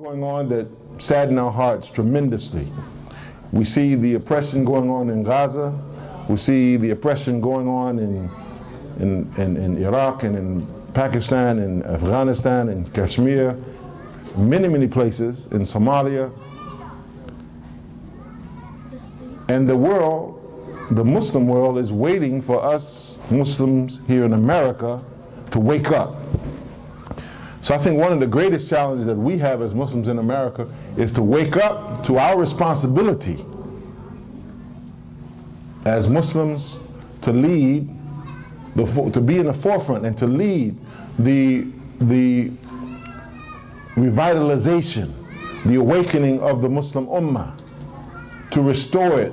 going on that sadden our hearts tremendously. We see the oppression going on in Gaza. We see the oppression going on in, in, in, in Iraq and in Pakistan and Afghanistan and Kashmir, many, many places, in Somalia. And the world, the Muslim world, is waiting for us Muslims here in America to wake up. So I think one of the greatest challenges that we have as Muslims in America is to wake up to our responsibility as Muslims to lead, to be in the forefront and to lead the, the revitalization, the awakening of the Muslim Ummah, to restore it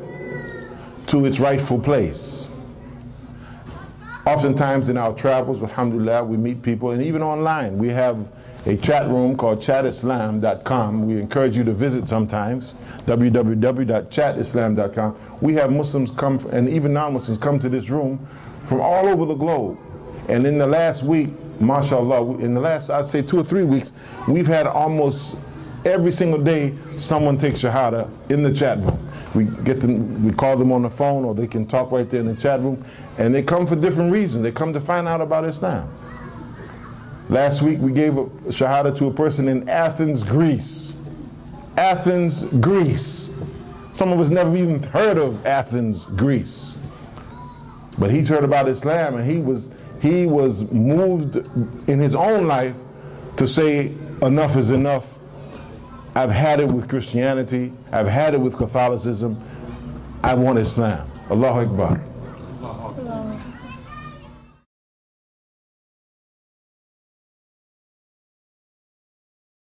to its rightful place. Oftentimes in our travels, alhamdulillah, we meet people, and even online, we have a chat room called chatislam.com. We encourage you to visit sometimes, www.chatislam.com. We have Muslims come, and even non-Muslims come to this room from all over the globe. And in the last week, mashallah, in the last, I'd say two or three weeks, we've had almost every single day someone takes Shahada in the chat room. We get them, we call them on the phone or they can talk right there in the chat room. And they come for different reasons. They come to find out about Islam. Last week we gave a Shahada to a person in Athens, Greece. Athens, Greece. Some of us never even heard of Athens, Greece. But he's heard about Islam and he was he was moved in his own life to say enough is enough. I've had it with Christianity. I've had it with Catholicism. I want Islam. Allahu Akbar.